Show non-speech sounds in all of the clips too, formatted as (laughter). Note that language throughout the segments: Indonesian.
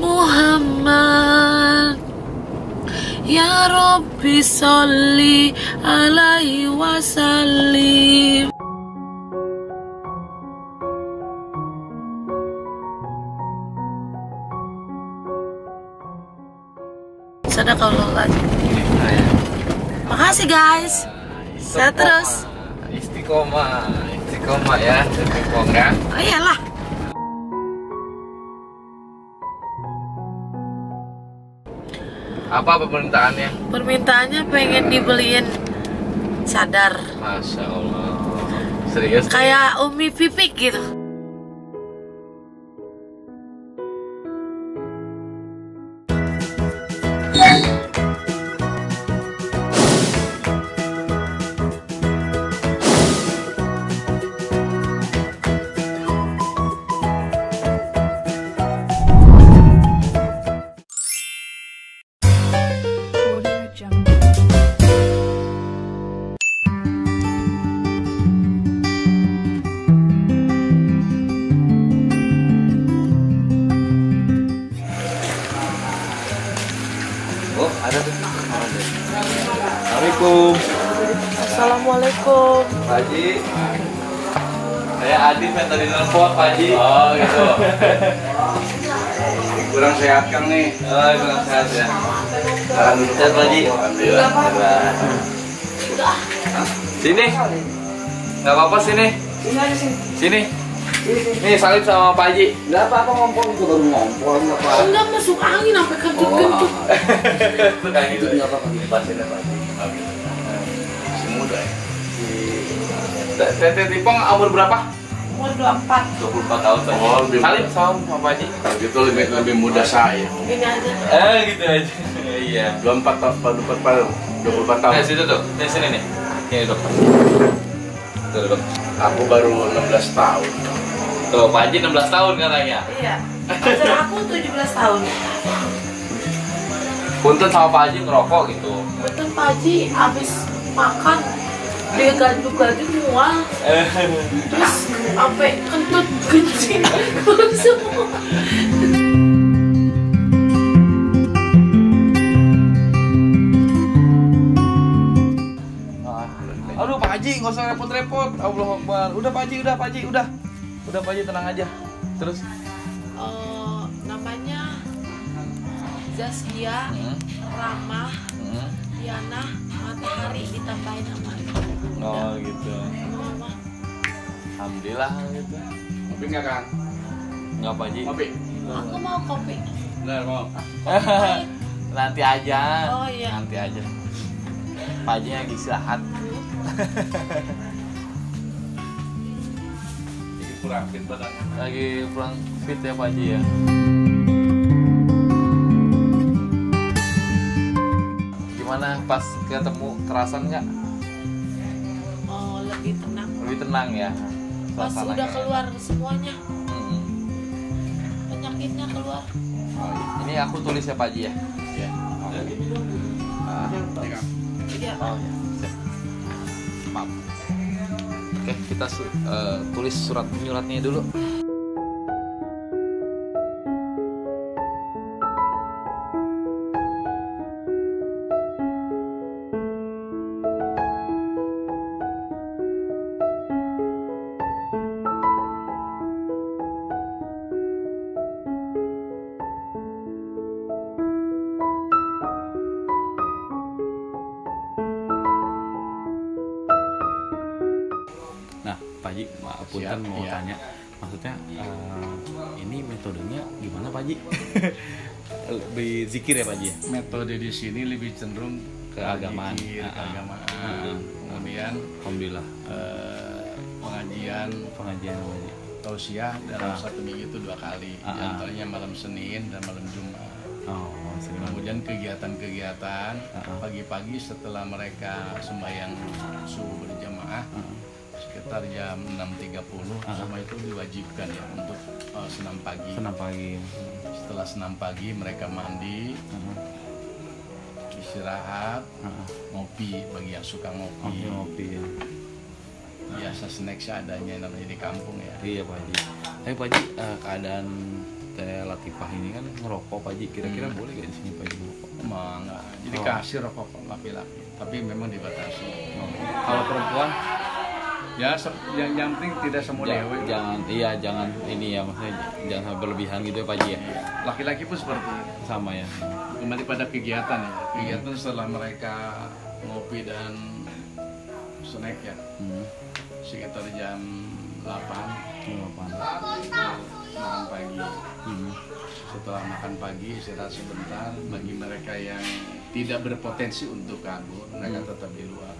Muhammad. Ya Rabbi salli alaihi wasallim. Sadaqallahuladzim Makasih guys. Saya terus. Istiqomah, istiqomah ya, istiqomah. Oh iyalah Apa permintaannya? Permintaannya pengen dibeliin sadar Masya Allah. Serius? Kayak Umi Pipik gitu tadi nelfon Pak Haji. Oh, gitu. kurang sehat kang nih Oh, kurang sehat ya. alhamdulillah Sehat Pak Haji. alhamdulillah Sini. Nggak apa-apa sini. Sini. Nih salib sama Pak Haji. nggak apa apa ngompol itu baru ngompol nggak apa Enggak masuk angin sampai kentut-kentut Itu kayak gitu. nggak apa apa Lepasin Pak Haji. muda ya Tete Tipong umur berapa? Umur 24 24 tahun Pak Haji. Oh, lebih- Salib sama sama Pak Haji. itu lebih lebih muda saya Gini aja Eh, gitu aja. (laughs) Iya. dua empat tahun dua empat tahun dua puluh empat tahun Nah, situ tuh. Di sini nih. Ini dok. Tuh, dok. aku baru 16 tahun Tuh, Pak Haji 16 tahun katanya. Iya Pacar aku 17 tahun Punten sama Pak Haji ngerokok gitu. Betul Pak Haji abis makan dia gaduh-gaduh mual terus sampai kentut kencing semua Aduh Pak Haji nggak usah repot-repot. Allah Akbar. Udah Pak Haji, udah Pak Haji, udah. Udah Pak Haji tenang aja. Terus. Eh, namanya Zaskia Hmm. Ramah Hmm. Yana Matahari ditambahin sama Oh gitu. Alhamdulillah gitu. kopi nggak kang Nggak Pak Haji. kopi aku mau kopi benar mau (laughs) Nanti aja. Oh, iya. Nanti aja. Pak Haji lagi istirahat. jadi kurang fit badannya Lagi kurang fit ya Pak Haji ya. Gimana pas ketemu kerasan nggak? Tenang ya. pas udah ya? keluar semuanya Mm-mm. penyakitnya keluar Oh, ini aku tulis ya Pak Haji ya. ya iya Oh ya. Maaf. Oke, kita su- eh, tulis surat penyuratnya dulu. Maaf punten mau iya. tanya. Maksudnya eh, ini metodenya gimana Pak Haji? (laughs) Lebih zikir ya Pak ya? metode di sini lebih cenderung Keagamaan. zikir, Ah, ah. keagamaan Ah, ah. kemudian Alhamdulillah. eh, pengajian Pengajian Pak tausiah dalam Ah. satu minggu itu dua kali Ah, ah. antaranya malam Senin dan malam Jumat Oh, kemudian kegiatan-kegiatan pagi-pagi setelah mereka sembahyang subuh berjamaah sekitar jam 6.30 Ah. semua itu diwajibkan ya untuk eh, senam pagi senam pagi. setelah senam pagi mereka mandi Heeh. istirahat Heeh. ngopi bagi yang suka Oh, ngopi iya, ngopi ya. biasa snack seadanya namanya di kampung ya Iya Pak Haji. Tapi Pak Haji, eh, keadaan Teh Latifah ini kan ngerokok Pak Haji. Kira-kira Hmm. boleh gak di sini Pak Haji ngerokok? Emang enggak. Jadi Oh. kasih rokok laki-laki, tapi memang dibatasi. Kalau perempuan Ya, yang yang penting tidak semua ja- dewe. jangan iya jangan ini ya maksudnya jangan berlebihan gitu ya Pak Haji ya. Laki-laki pun seperti itu. Sama ya. kembali pada kegiatan ya kegiatan setelah mereka ngopi dan snack ya Hmm. sekitar jam 8 Delapan. makan pagi Hmm. setelah makan pagi istirahat sebentar bagi mereka yang tidak berpotensi untuk kabur mereka tetap di luar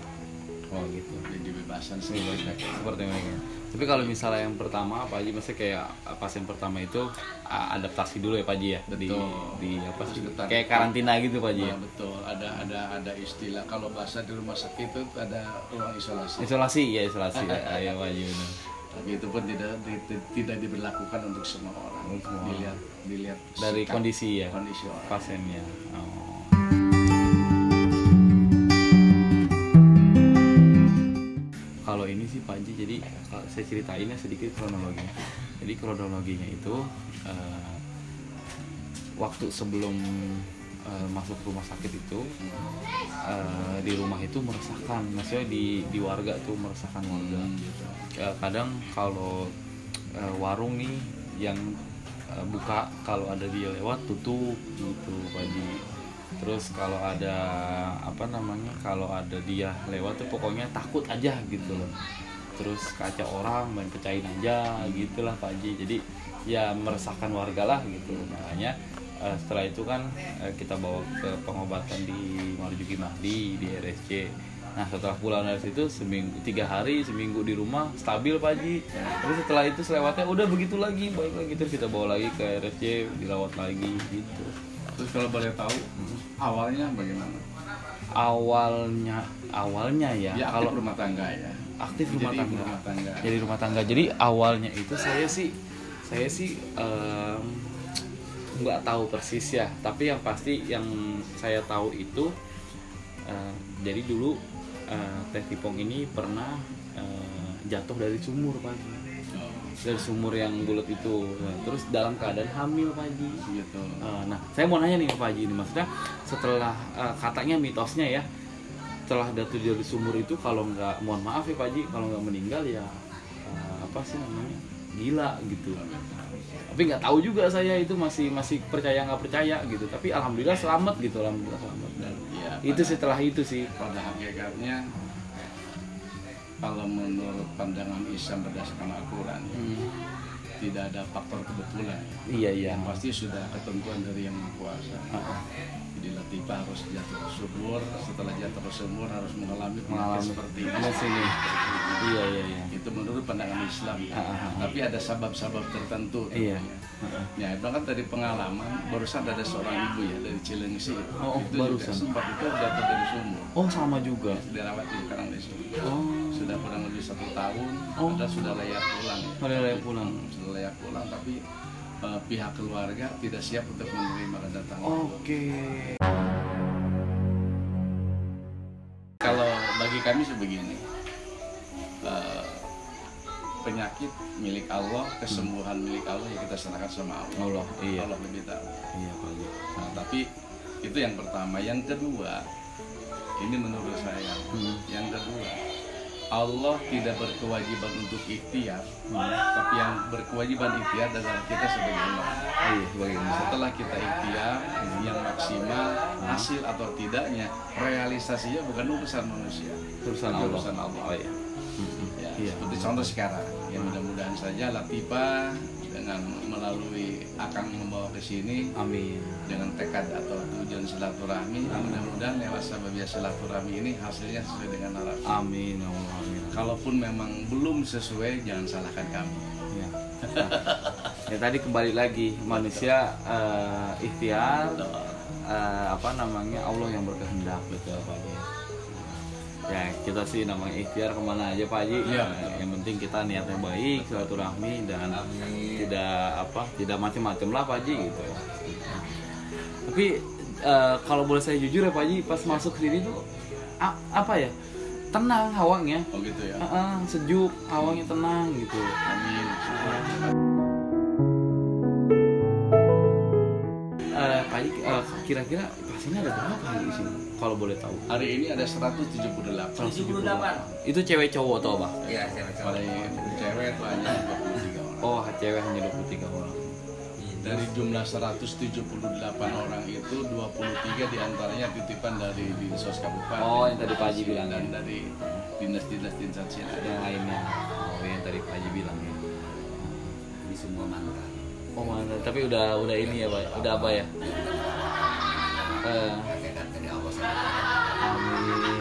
Oh gitu. jadi bebasan Seperti seperti seperti mereka. Tapi kalau misalnya yang pertama Pak Haji maksudnya kayak uh, pas yang pertama itu uh, adaptasi dulu ya Pak Haji ya di Betul. di apa sih kayak karantina gitu Pak Haji ya. Ya, betul ada ada ada istilah kalau bahasa di rumah sakit itu ada ruang isolasi Isolasi ya isolasi ya. Ayo Pak Haji benar. tapi itu pun tidak di- di- tidak diberlakukan untuk semua orang semua dilihat dilihat Dari sikap kondisi ya kondisi orang pasiennya. Oh. Kalau ini sih Pak Haji, jadi kalau saya ceritainnya sedikit kronologinya. Jadi kronologinya itu eh, waktu sebelum eh, masuk rumah sakit itu eh, di rumah itu meresahkan, maksudnya di di warga tuh meresahkan warga. Eh, kadang kalau eh, warung nih yang eh, buka kalau ada dia lewat tutup gitu Pak Haji. Terus kalau ada apa namanya kalau ada dia lewat tuh pokoknya takut aja gitu loh. Terus kaca orang main pecahin aja gitulah Pak Haji. Jadi ya meresahkan warga lah gitu. Makanya eh, setelah itu kan eh, kita bawa ke pengobatan di Marjuki Mahdi di RSC. Nah setelah pulang dari situ seminggu tiga hari seminggu di rumah stabil Pak Haji. Terus setelah itu selewatnya udah begitu lagi baik lagi terus kita bawa lagi ke RSC dirawat lagi gitu. Terus kalau boleh tahu awalnya bagaimana Awalnya awalnya ya, ya kalau rumah tangga ya aktif rumah Jadi tangga. rumah tangga Jadi rumah tangga. Jadi awalnya itu saya sih saya sih nggak tahu persis ya. Tapi yang pasti yang saya tahu itu eh, jadi dulu eh, Teh Tipong ini pernah eh, jatuh dari sumur pagi. Dari sumur yang bulat itu. Nah, terus dalam keadaan hamil pagi. gitu Eh, nah, saya mau nanya nih Pak Haji ini maksudnya setelah eh, katanya mitosnya ya setelah jatuh dari sumur itu kalau nggak mohon maaf ya Pak Haji kalau nggak meninggal ya eh, apa sih namanya gila gitu. Tapi nggak tahu juga saya itu masih masih percaya nggak percaya gitu. Tapi alhamdulillah selamat gitu alhamdulillah selamat. Dan ya itu setelah itu sih. pada hakikatnya kalau menurut pandangan Islam berdasarkan Al-Quran Hmm, tidak ada faktor kebetulan. Ya. iya iya. Yang pasti sudah ketentuan dari yang kuasa. Ah. jadi Latifah harus jatuh ke sumur setelah jatuh ke sumur harus mengalami mengalami. seperti ini. Iya sini iya iya iya. Itu menurut pandangan Islam ya. Tapi ada sabab-sabab tertentu Iya. Ya, bahkan dari pengalaman barusan ada seorang ibu ya dari Cilengsi. Itu, Oh, itu barusan. juga sempat itu jatuh dari sumur. Oh sama juga? Dirawat di sekarang di sini oh sudah kurang lebih satu tahun Oh. dan sudah layak pulang ya. Sudah layak pulang. Hmm, sudah layak pulang tapi eh, pihak keluarga tidak siap untuk menerima kedatangan oke kalau bagi kami sebegini eh, penyakit milik Allah kesembuhan milik Allah yang kita serahkan sama Allah Allah iya Allah lebih tahu iya Pak Nah, tapi itu yang pertama. Yang kedua, ini menurut saya. Hmm. Yang kedua, Allah tidak berkewajiban untuk ikhtiar, tapi yang berkewajiban ikhtiar adalah kita sebagai iya sebagai umat. Setelah kita ikhtiar yang maksimal, hasil atau tidaknya, realisasinya bukan urusan manusia, urusan Allah. urusan Allah. oh iya. Ya, Iya. Seperti contoh sekarang, ya mudah-mudahan saja Latifah dengan melalui akan membawa ke sini amin. dengan tekad atau tujuan silaturahmi. Mudah-mudahan lewat ya silaturahmi ini hasilnya sesuai dengan harapan amin ya Allah amin. Kalaupun memang belum sesuai jangan salahkan kami. Ya. ya tadi kembali lagi manusia eh, ikhtiar eh, apa namanya Allah yang berkehendak. Betul Pak ya kita sih namanya ikhtiar ke mana aja Pak Haji. Iya, Nah, yang penting kita niatnya baik silaturahmi dan tidak apa tidak macam-macam lah Pak Haji gitu. Tapi eh, kalau boleh saya jujur ya Pak Haji pas masuk sini tuh a- apa ya tenang hawanya oh gitu ya. Heeh, sejuk hawanya tenang gitu. Amin kira-kira pasiennya ada berapa Haji di sini? Kalau boleh tahu. Hari ini ada 178. 178. Itu cewek cowok atau apa? Iya, cewek yang cewek itu hanya 23 orang. Oh, cewek hanya 23 orang. Dari jumlah 178 orang itu 23 di antaranya titipan dari Dinsos Kabupaten. Oh, yang tadi Pak Haji bilang dan ya. dari dinas-dinas di instansi yang ada. Yang lainnya. Oh, yang tadi Pak Haji bilang ya. Ini semua mantan. Oh, mana? Tapi udah udah ini ya, Pak. Udah apa ya? Hakikat dari Allah SWT. amin.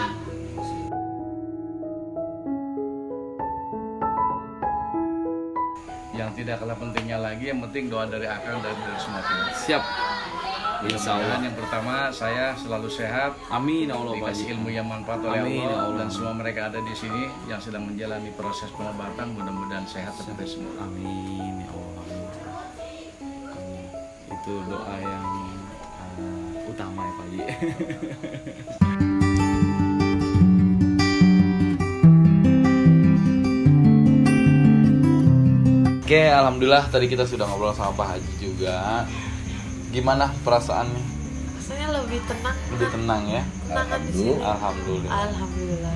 Yang tidak kalah pentingnya lagi, yang penting doa dari akang dan dari semua tim. Siap. Insya Allah. Yang pertama saya selalu sehat, Amin ya Allah dikasih ilmu yang manfaat oleh Amin, ya Allah, Allah. dan semua mereka ada di sini yang sedang menjalani proses pengobatan mudah-mudahan sehat seperti semua. Amin ya Allah. Amin. Itu doa yang utama ya Pak Haji. (laughs) Oke, alhamdulillah tadi kita sudah ngobrol sama Pak Haji juga. Gimana perasaannya? Rasanya lebih tenang. Lebih tenang ya? Alhamdulillah. Alhamdulillah. Alhamdulillah.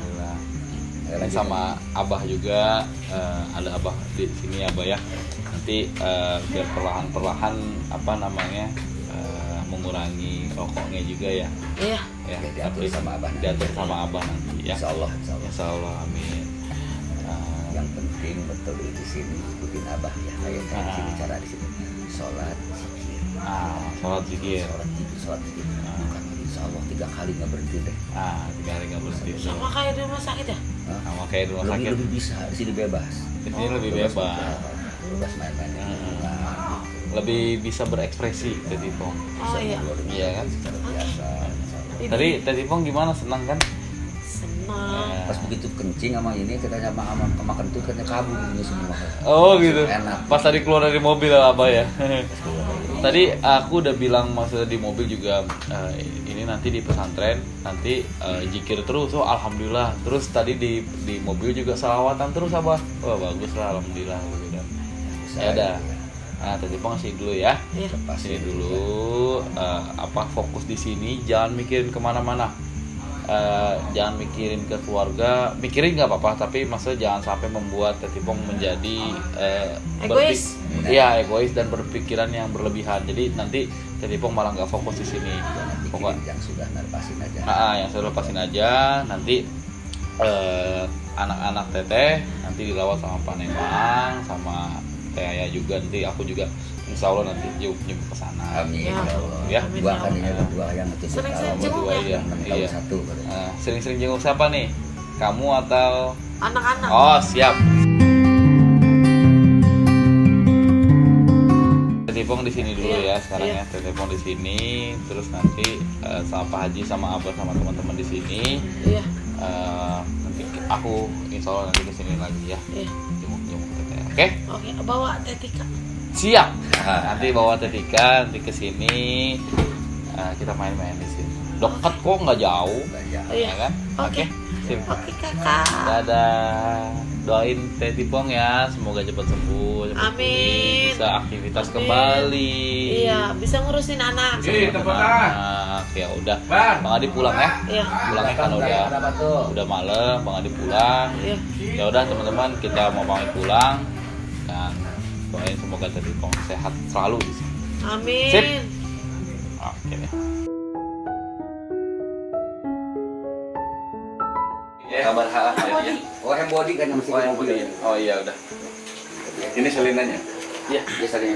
Ya, Ini sama Abah juga eh, ada Abah di sini Abah ya. Nanti eh, biar perlahan-perlahan apa namanya mengurangi rokoknya juga ya. Iya. Ya, Oke, diatur tapi sama Abah nanti. Diatur sama Abah nanti ya. Insya Allah, insya Allah. Insya Allah amin. Eh, Yang penting betul di sini ikutin abah ya kayak kayak di sini Ah. cara di sini sholat zikir ah, sholat zikir. sholat zikir sholat zikir bukan insya Allah tiga kali nggak berhenti deh Ah, tiga hari nggak berhenti. Sama kayak di rumah sakit ya? Hah? Sama kayak di rumah lebih sakit. lebih bisa di sini bebas Di sini lebih Bebas bebas. bicara, bebas main-main di lingkungan. Lebih bisa berekspresi Teti Pong. Oh iya. Iya kan? Ini Tadi Teti Pong gimana senang kan? senang. Eh, pas begitu kencing sama ini katanya sama sama, sama kentut katanya kabur ini semua Oh gitu. Enak. Pas tadi keluar dari mobil apa ya? Rumah. tadi aku udah bilang maksudnya di mobil juga eh, ini nanti di pesantren nanti eh, jikir terus. Oh alhamdulillah. Terus tadi di di mobil juga salawatan terus abah. Wah bagus lah alhamdulillah gitu kan. Ya udah. Nah tadi sini dulu ya. Iya. Sini ini dulu eh, apa fokus di sini jangan mikirin ke mana-mana. Eh, jangan mikirin ke keluarga, mikirin nggak apa-apa, tapi maksudnya jangan sampai membuat Tetipong menjadi eh, Egois. Iya egois dan berpikiran yang berlebihan. Jadi nanti Tetipong malah nggak fokus di sini. Jangan Pokok, pikirin yang sudah narpasin aja Ah, ah, yang saya lepasin aja. Nanti eh, anak-anak teteh nanti dirawat sama Pak Nemang, sama Teh Ayah juga. Nanti aku juga Insya Allah nanti jemput jemput ke sana. Amin Ya. ya. Ya. Dua ya kan ini berdua yang itu Sering-sering kalau jenguk ya? iya. Iya. satu katanya. Eh, sering-sering jenguk siapa nih? Kamu atau? Anak-anak. Oh siap. Tetipong di sini dulu Iya, ya sekarang iya. ya. Tetipong di sini, terus nanti eh, sama Pak Haji sama Abah sama teman-teman di sini. Iya. Eh, nanti aku insya Allah nanti ke sini lagi ya. Iya. Jenguk-jenguk teteh. Oke? Oke, bawa tetika. Siap. Nanti bawa Tetika nanti ke sini. Eh, kita main-main di sini. Dekat kok nggak jauh, Banyak. Iya. ya kan? Oke. Sip. Oke, Kakak. Dadah. Doain Teh Tipong ya, semoga cepat sembuh, cepat Amin. pulih, bisa aktivitas Amin. kembali. Iya, bisa ngurusin anak. Ih, ngurusin tepat anak. Ya udah. Bang. Bang Adi pulang ya. Iya. Pulangnya kan udah udah malam, Bang Adi pulang. Iya. Ya udah teman-teman, kita mau pamit pulang doain semoga Teh Tipong sehat selalu di sini. Amin. Sip. Oke deh. Kabar ya. Oh, yang body kan yang masih Oh, mobil. Oh iya udah. Ini selinannya. Iya. Ya, saling.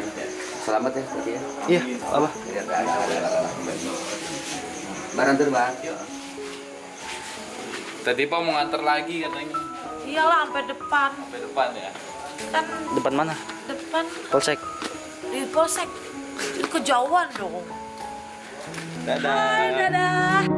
Selamat ya, berarti ya. Iya, apa? Ya, ada. Barang tur, Bang. Tadi Pak mau nganter lagi katanya Iyalah sampai depan. sampai depan ya. Kan Depan mana? depan Polsek. di polsek. Kejauhan dong. Dadah. Dadah.